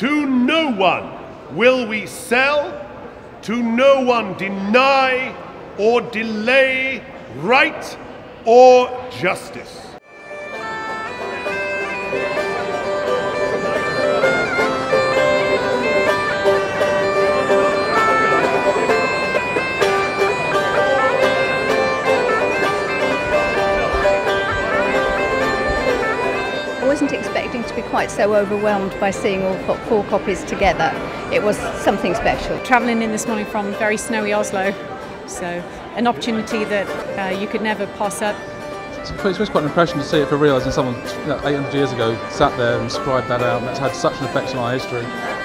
To no one will we sell, to no one deny or delay right or justice. Wasn't expecting to be quite so overwhelmed by seeing all four copies together. It was something special. travelling in this morning from very snowy Oslo. So, an opportunity that uh, you could never pass up. It's it's quite an impression to see it for realising someone you know, 800 years ago sat there and scribed that out and that's had such an effect on our history.